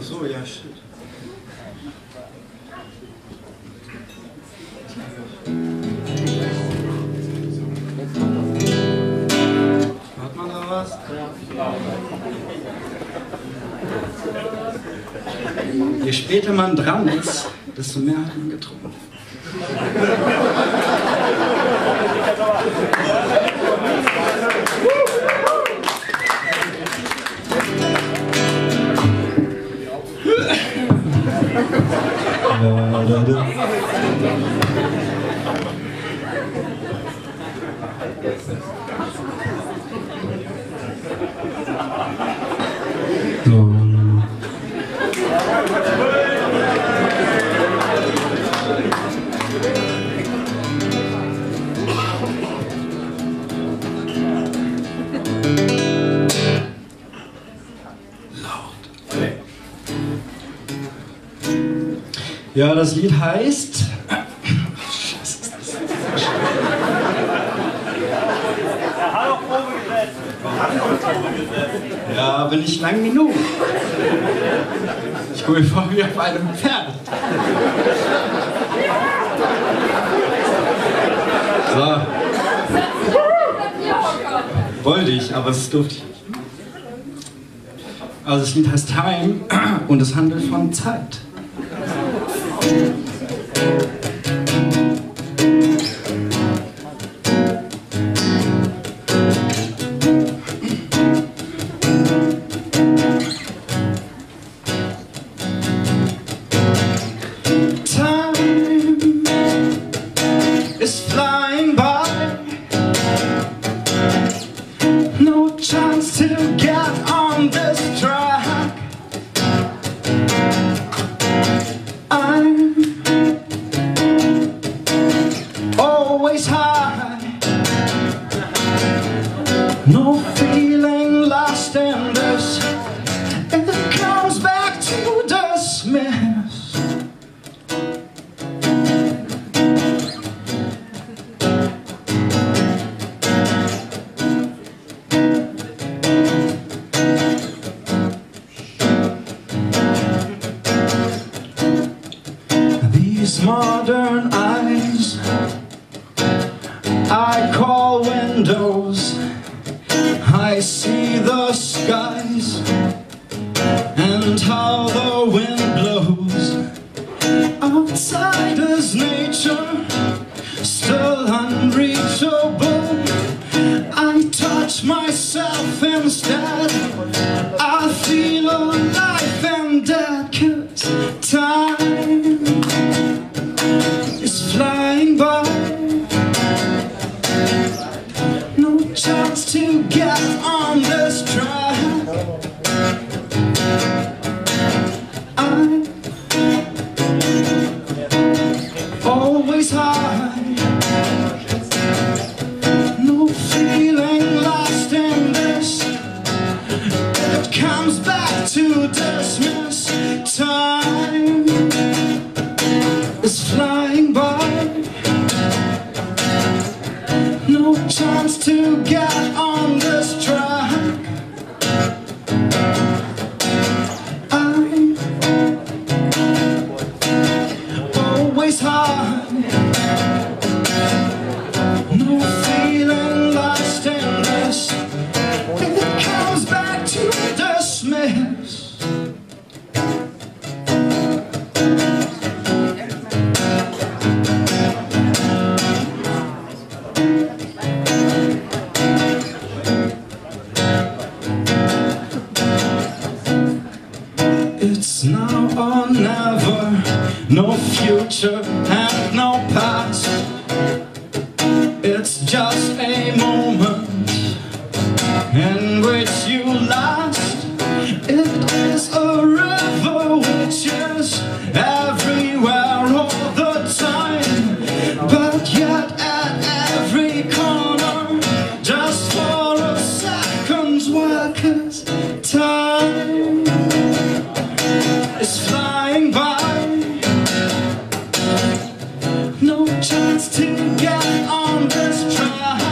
So, ja, stimmt. Hat man da was? Je später man dran ist, desto mehr hat man getrunken. Ja, das Lied heißt. Ja, aber nicht lang genug. Ich komme vor wie auf einem Pferd. So. Wollte ich, aber das durfte ich nicht. Also das Lied heißt Time und es handelt von Zeit. Time always high. No feeling lost in this. And it comes back to dismiss. These modern eyes I call windows. I see the skies And how the wind blows. Outside is nature Still unreachable. I touch myself instead to get on this track chance to get on this track. I'm always high No feeling lost in this. It comes back to dismiss It's now or never, no future and no past. It's just a moment in which you lie. 거야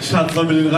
Schatz, wollen wir den